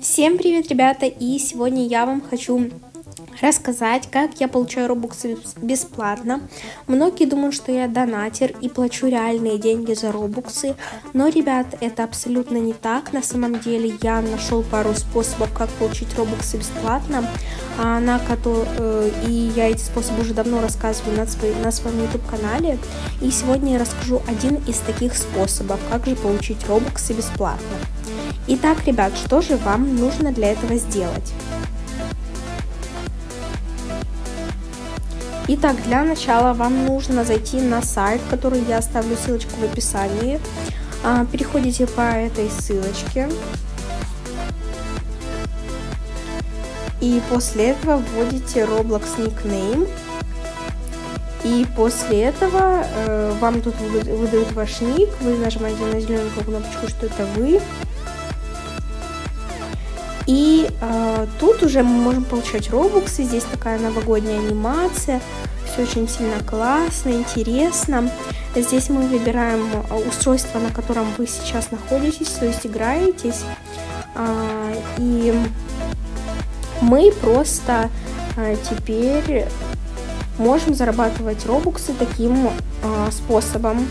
Всем привет, ребята! И сегодня я вам хочу рассказать, как я получаю робоксы бесплатно. Многие думают, что я донатер и плачу реальные деньги за робоксы, но, ребят, это абсолютно не так. На самом деле я нашел пару способов, как получить робоксы бесплатно, а на э, и я эти способы уже давно рассказываю на, свой, на своем YouTube-канале. И сегодня я расскажу один из таких способов, как же получить робоксы бесплатно. Итак, ребят, что же вам нужно для этого сделать? Итак, для начала вам нужно зайти на сайт, который я оставлю ссылочку в описании. А, переходите по этой ссылочке. И после этого вводите Roblox никнейм. И после этого э, вам тут выдают ваш ник, вы нажимаете на зеленую кнопочку, что это вы. И э, тут уже мы можем получать робоксы, здесь такая новогодняя анимация, все очень сильно классно, интересно. Здесь мы выбираем э, устройство, на котором вы сейчас находитесь, то есть играетесь. Э, и мы просто э, теперь можем зарабатывать робоксы таким э, способом.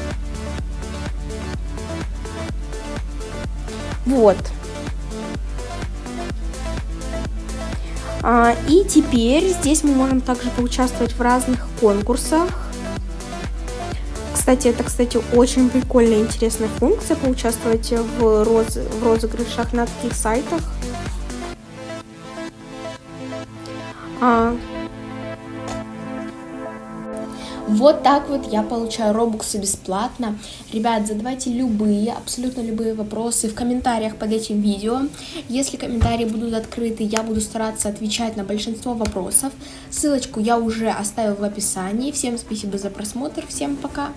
Вот. И теперь здесь мы можем также поучаствовать в разных конкурсах. Кстати, это, кстати, очень прикольная, интересная функция, поучаствовать в, роз... в розыгрышах на таких сайтах. Вот так вот я получаю робоксы бесплатно. Ребят, задавайте любые, абсолютно любые вопросы в комментариях под этим видео. Если комментарии будут открыты, я буду стараться отвечать на большинство вопросов. Ссылочку я уже оставила в описании. Всем спасибо за просмотр, всем пока!